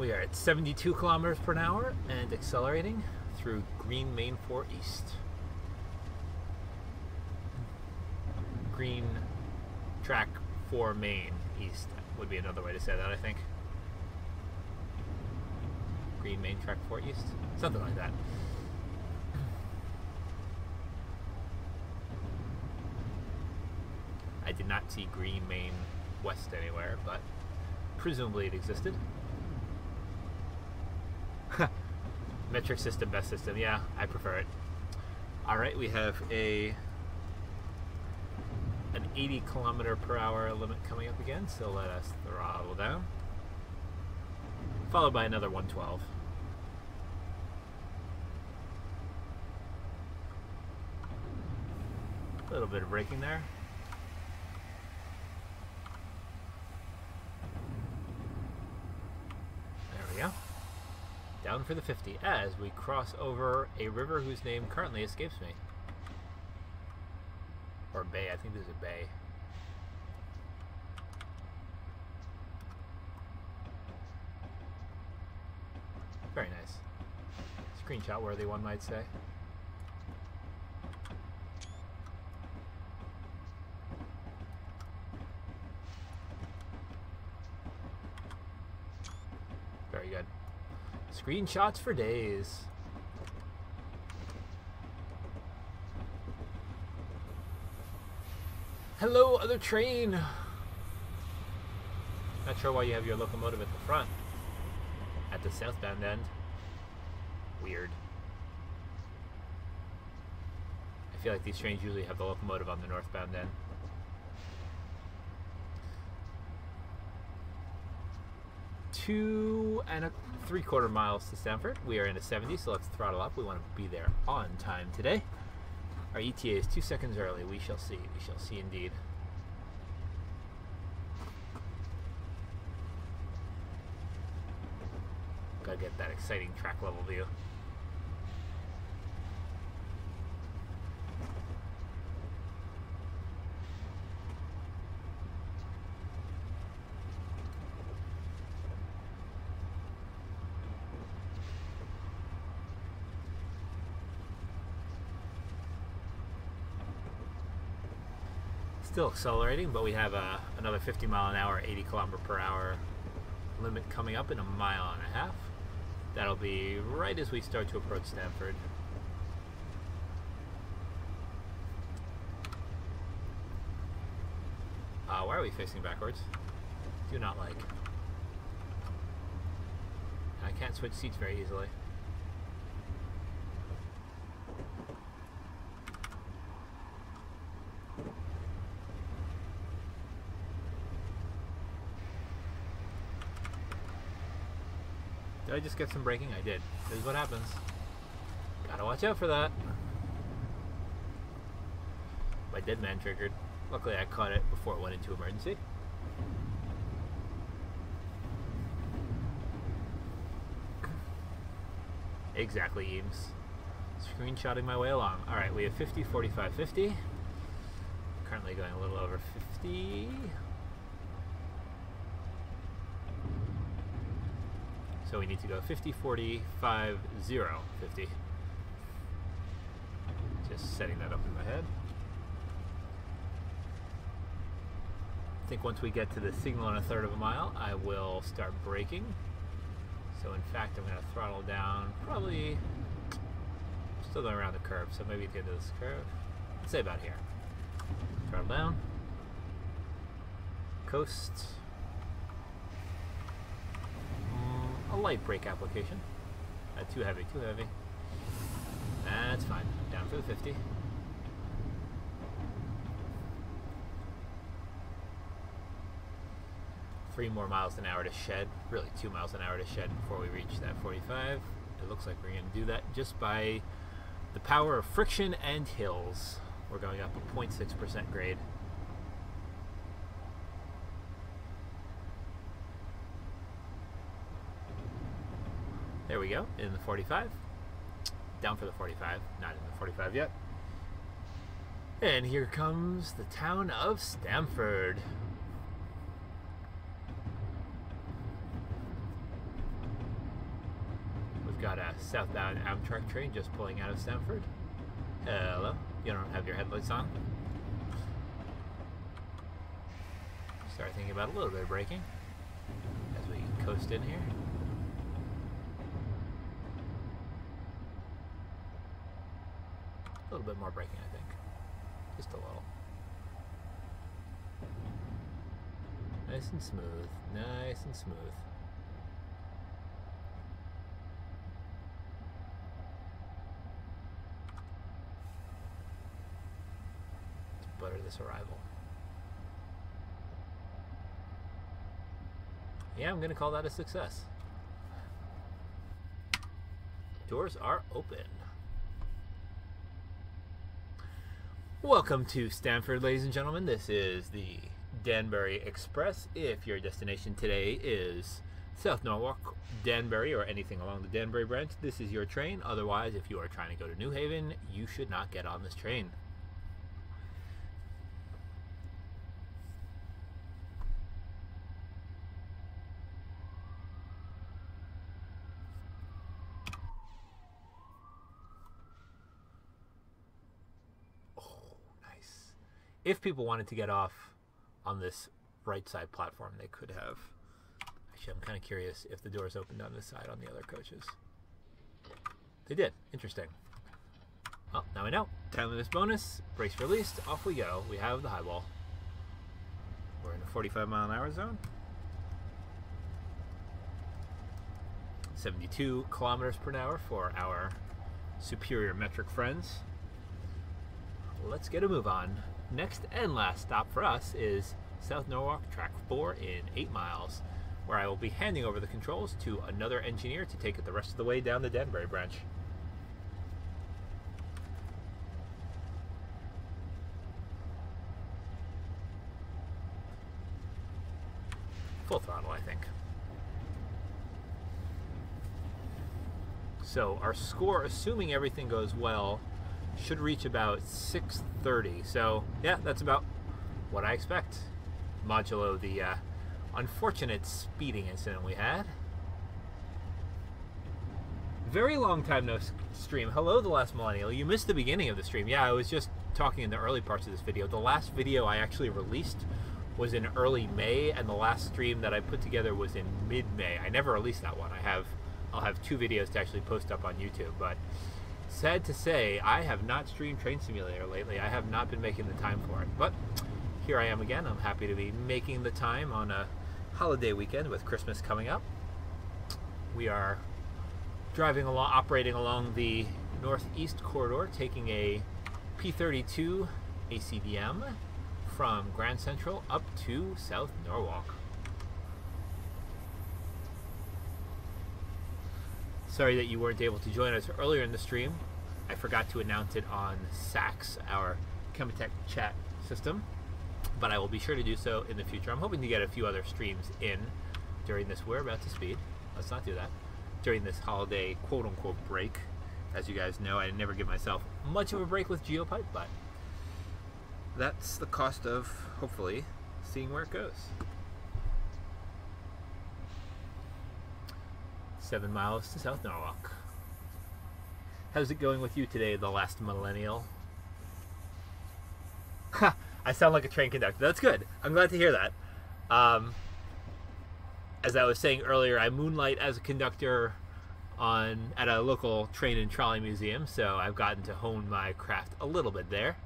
We are at 72 kilometers per hour and accelerating through Green Main 4 East. Green Track 4 Main East would be another way to say that, I think. Green Main Track 4 East? Something like that. I did not see Green Main West anywhere, but presumably it existed. Metric system, best system. Yeah, I prefer it. All right, we have a an 80 kilometer per hour limit coming up again, so let us throttle down. Followed by another 112. A little bit of braking there. down for the 50 as we cross over a river whose name currently escapes me. Or bay, I think there's a bay. Very nice. Screenshot worthy, one might say. Screenshots for days. Hello, other train. Not sure why you have your locomotive at the front. At the southbound end. Weird. I feel like these trains usually have the locomotive on the northbound end. Two and a three quarter miles to Stamford. We are in a 70, so let's throttle up. We want to be there on time today. Our ETA is two seconds early. We shall see. We shall see indeed. Gotta get that exciting track level view. Still accelerating, but we have a, another 50 mile an hour, 80 kilometer per hour limit coming up in a mile and a half. That'll be right as we start to approach Stamford. Uh, why are we facing backwards? Do not like. I can't switch seats very easily. I just get some braking? I did. This is what happens. Gotta watch out for that. My dead man triggered. Luckily I caught it before it went into emergency. Exactly, Eames. Screenshotting my way along. Alright, we have 50, 45, 50. Currently going a little over 50. So we need to go 50, 40, 5, 0, 50. Just setting that up in my head. I think once we get to the signal in a third of a mile, I will start braking. So in fact, I'm going to throttle down probably still going around the curve, so maybe at the end of this curve. Let's say about here. Throttle down. Coast. A light brake application. Uh, too heavy, too heavy. That's fine. Down for the 50. Three more miles an hour to shed. Really, two miles an hour to shed before we reach that 45. It looks like we're going to do that just by the power of friction and hills. We're going up a 0.6% grade. There we go, in the 45. Down for the 45, not in the 45 yet. And here comes the town of Stamford. We've got a southbound Amtrak train just pulling out of Stamford. Hello, you don't have your headlights on. Start thinking about a little bit of braking as we coast in here. Little bit more braking, I think. Just a little. Nice and smooth. Nice and smooth. Let's butter this arrival. Yeah, I'm going to call that a success. Doors are open. Welcome to Stamford, ladies and gentlemen. This is the Danbury Express. If your destination today is South Norwalk, Danbury, or anything along the Danbury branch, this is your train. Otherwise, if you are trying to go to New Haven, you should not get on this train. If people wanted to get off on this right side platform, they could have. Actually, I'm kind of curious if the doors opened on this side on the other coaches. They did. Interesting. Well, now we know. Timeliness bonus. Brace released. Off we go. We have the highball. We're in the 45 mile an hour zone. 72 kilometers per hour for our superior metric friends. Let's get a move on next and last stop for us is South Norwalk Track 4 in 8 miles, where I will be handing over the controls to another engineer to take it the rest of the way down the Danbury branch. Full throttle, I think. So our score, assuming everything goes well, should reach about 6.30. So yeah, that's about what I expect. Modulo the uh, unfortunate speeding incident we had. Very long time no stream. Hello, the last millennial. You missed the beginning of the stream. Yeah, I was just talking in the early parts of this video. The last video I actually released was in early May, and the last stream that I put together was in mid-May. I never released that one. I have, I'll have two videos to actually post up on YouTube. But sad to say, I have not streamed Train Simulator lately. I have not been making the time for it. But here I am again. I'm happy to be making the time on a holiday weekend with Christmas coming up. We are driving along, operating along the northeast corridor, taking a P32 ACDM from Grand Central up to South Norwalk. Sorry that you weren't able to join us earlier in the stream. I forgot to announce it on SAX, our Cemetech chat system, but I will be sure to do so in the future. I'm hoping to get a few other streams in during this We're About to Speed. Let's not do that. During this holiday quote unquote break. As you guys know, I never give myself much of a break with GeoPipe, but that's the cost of hopefully seeing where it goes. Seven miles to South Norwalk. How's it going with you today, the last millennial? Ha! I sound like a train conductor. That's good. I'm glad to hear that. Um, as I was saying earlier, I moonlight as a conductor on at a local train and trolley museum, so I've gotten to hone my craft a little bit there.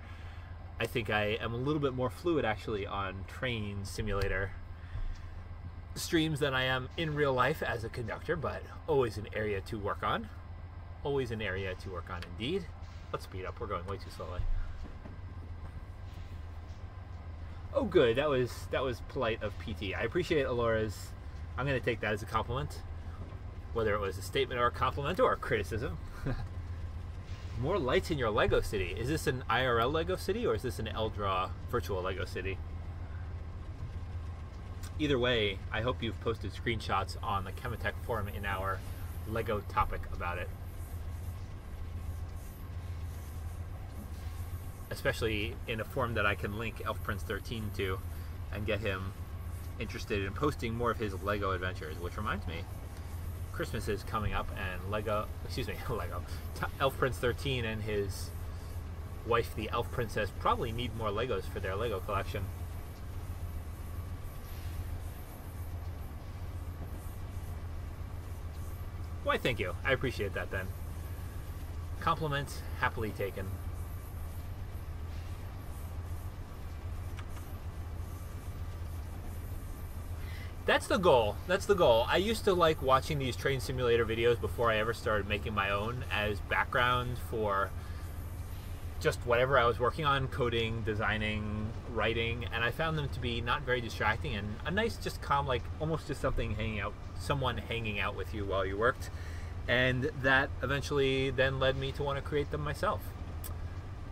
I think I am a little bit more fluid actually on train simulator streams than I am in real life as a conductor, but always an area to work on. Always an area to work on indeed. Let's speed up, we're going way too slowly. Oh good, that was that was polite of PT. I appreciate Alora's I'm gonna take that as a compliment. Whether it was a statement or a compliment or a criticism. More lights in your Lego city. Is this an IRL Lego city or is this an LDraw virtual Lego city? Either way, I hope you've posted screenshots on the Cemetech forum in our Lego topic about it. Especially in a form that I can link Elf Prince 13 to and get him interested in posting more of his Lego adventures, which reminds me, Christmas is coming up, and Lego, excuse me, Lego, Elf Prince 13 and his wife, the Elf Princess, probably need more Legos for their Lego collection. Why, thank you. I appreciate that then. Compliment happily taken. That's the goal. That's the goal. I used to like watching these train simulator videos before I ever started making my own as background for just whatever I was working on coding, designing, writing, and I found them to be not very distracting and a nice, just calm, like almost just something hanging out, someone hanging out with you while you worked. And that eventually then led me to want to create them myself.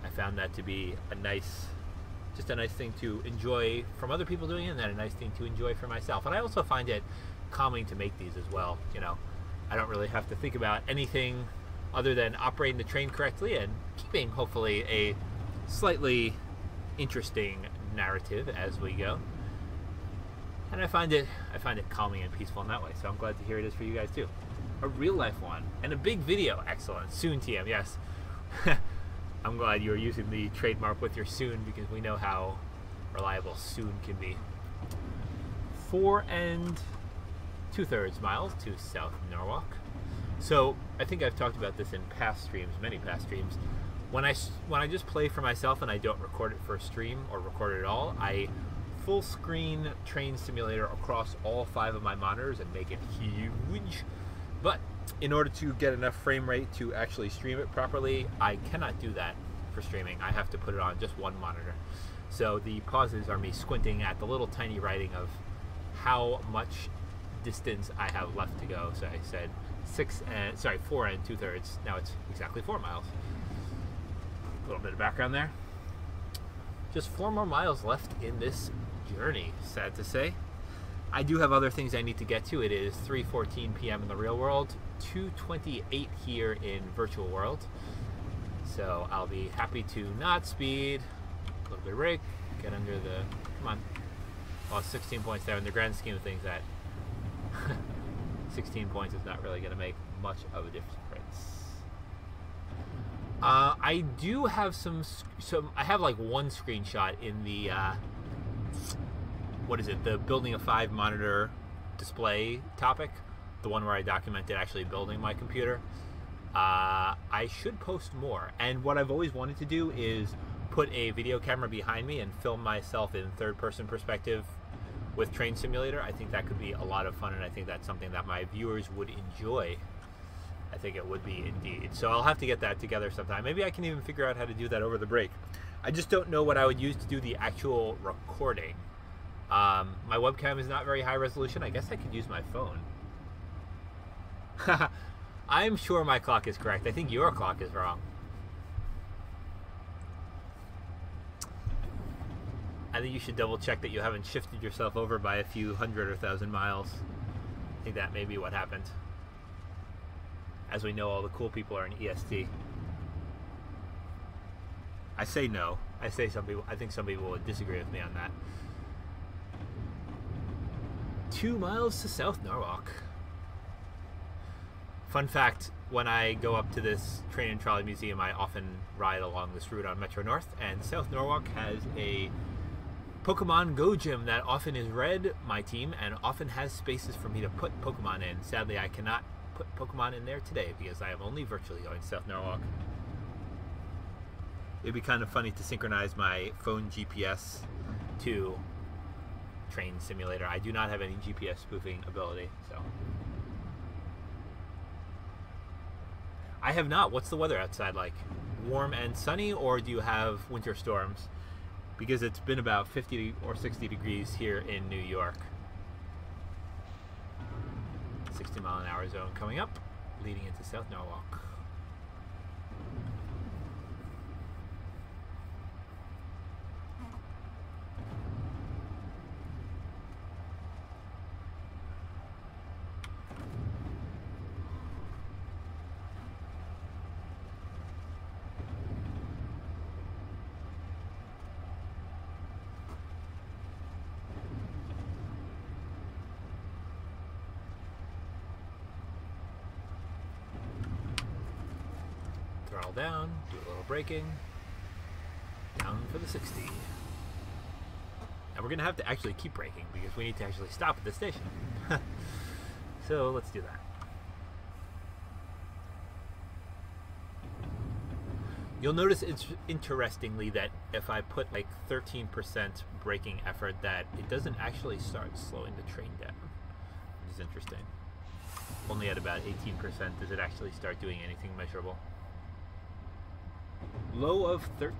I found that to be a nice just a nice thing to enjoy from other people doing it, and then a nice thing to enjoy for myself. And I also find it calming to make these as well. You know, I don't really have to think about anything other than operating the train correctly and keeping hopefully a slightly interesting narrative as we go. And I find it I find it calming and peaceful in that way. So I'm glad to hear it is for you guys too. A real life one and a big video. Excellent. Soon TM, yes. I'm glad you are using the trademark with your soon because we know how reliable soon can be. Four and two thirds miles to South Norwalk. So I think I've talked about this in past streams, many past streams. When I when I just play for myself and I don't record it for a stream or record it at all, I full screen train simulator across all five of my monitors and make it huge. But in order to get enough frame rate to actually stream it properly, I cannot do that for streaming. I have to put it on just one monitor. So the pauses are me squinting at the little tiny writing of how much distance I have left to go. So I said six and sorry, four and two thirds. Now it's exactly four miles. Little bit of background there. Just four more miles left in this journey, sad to say. I do have other things I need to get to. It is 3:14 p.m. in the real world, 2:28 here in virtual world. So I'll be happy to not speed, a little bit of brake, get under the. Come on. Well, 16 points there in the grand scheme of things. That 16 points is not really going to make much of a difference Uh, I do have some, some. I have like one screenshot in the, uh, what is it? The building a five monitor display topic, the one where I documented actually building my computer. Uh, I should post more. And what I've always wanted to do is put a video camera behind me and film myself in third person perspective with Train Simulator. I think that could be a lot of fun, and I think that's something that my viewers would enjoy. I think it would be indeed. So I'll have to get that together sometime. Maybe I can even figure out how to do that over the break. I just don't know what I would use to do the actual recording. Um, my webcam is not very high resolution. I guess I could use my phone. I'm sure my clock is correct. I think your clock is wrong. I think you should double check that you haven't shifted yourself over by a few hundred or thousand miles. I think that may be what happened. As we know, all the cool people are in EST. I say no. I say some people. I think some people would disagree with me on that. Two miles to South Norwalk. Fun fact: When I go up to this train and trolley museum, I often ride along this route on Metro North, and South Norwalk has a Pokemon Go gym that often is red, my team, and often has spaces for me to put Pokemon in. Sadly, I cannot put Pokemon in there today because I am only virtually going South Norwalk. It'd be kind of funny to synchronize my phone GPS to Train Simulator. I do not have any GPS spoofing ability, so. I have not. What's the weather outside like? Warm and sunny, or do you have winter storms? because it's been about 50 or 60 degrees here in New York. 60 mile an hour zone coming up, leading into South Norwalk. Throttle down, do braking. Down for the 60. And we're going to have to actually keep braking because we need to actually stop at the station. so let's do that. You'll notice it's interestingly that if I put like 13% braking effort that it doesn't actually start slowing the train down. Which is interesting. Only at about 18% does it actually start doing anything measurable. Low of 13,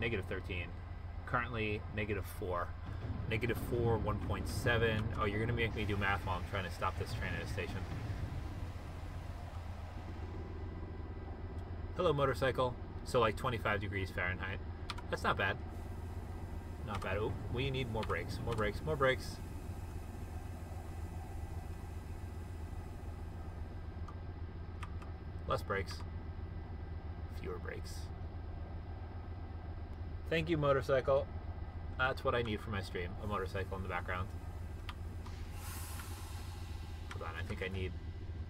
negative 13. Currently negative 4. Negative 4, 1.7. Oh, you're going to make me do math while I'm trying to stop this train at a station. Hello, motorcycle. So, like 25 degrees Fahrenheit. That's not bad. Not bad. Oh, we need more brakes. More brakes. More brakes. Less brakes. Fewer brakes. Thank you, motorcycle. That's what I need for my stream. A motorcycle in the background. Hold on, I think I need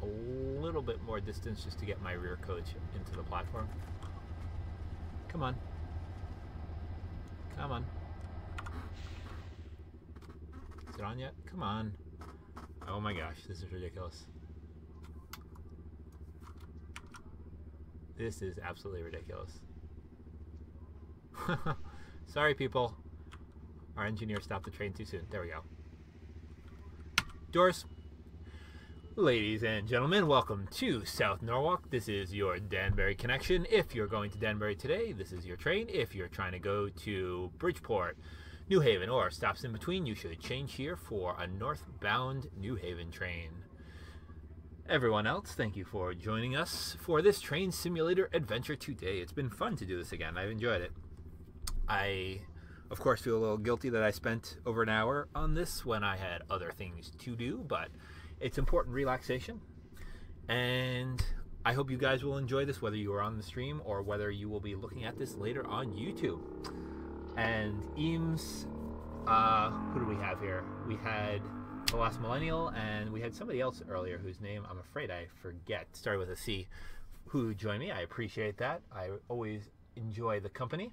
a little bit more distance just to get my rear coach into the platform. Come on. Come on. Is it on yet? Come on. Oh my gosh, this is ridiculous. This is absolutely ridiculous. Sorry, people. Our engineer stopped the train too soon. There we go. Doors. Ladies and gentlemen, welcome to South Norwalk. This is your Danbury connection. If you're going to Danbury today, this is your train. If you're trying to go to Bridgeport, New Haven, or stops in between, you should change here for a northbound New Haven train. Everyone else, thank you for joining us for this train simulator adventure today. It's been fun to do this again. I've enjoyed it. I, of course, feel a little guilty that I spent over an hour on this when I had other things to do, but it's important relaxation. And I hope you guys will enjoy this, whether you are on the stream or whether you will be looking at this later on YouTube. And Eames, uh, who do we have here? We had the last millennial, and we had somebody else earlier whose name I'm afraid I forget. Started with a C. who joined me. I appreciate that. I always enjoy the company.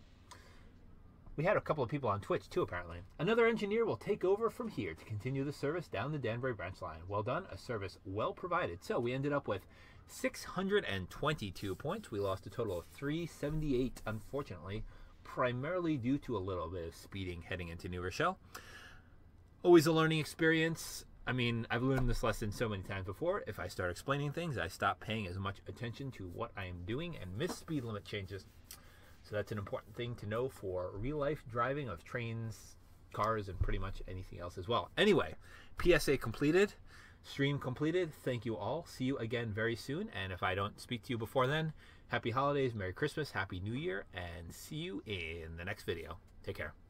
We had a couple of people on Twitch too, apparently. Another engineer will take over from here to continue the service down the Danbury branch line. Well done, a service well provided. So we ended up with 622 points. We lost a total of 378, unfortunately, primarily due to a little bit of speeding heading into New Rochelle. Always a learning experience. I mean, I've learned this lesson so many times before. If I start explaining things, I stop paying as much attention to what I am doing and miss speed limit changes. So that's an important thing to know for real life driving of trains, cars, and pretty much anything else as well. Anyway, PSA completed, stream completed. Thank you all. See you again very soon. And if I don't speak to you before then, happy holidays, Merry Christmas, Happy New Year, and see you in the next video. Take care.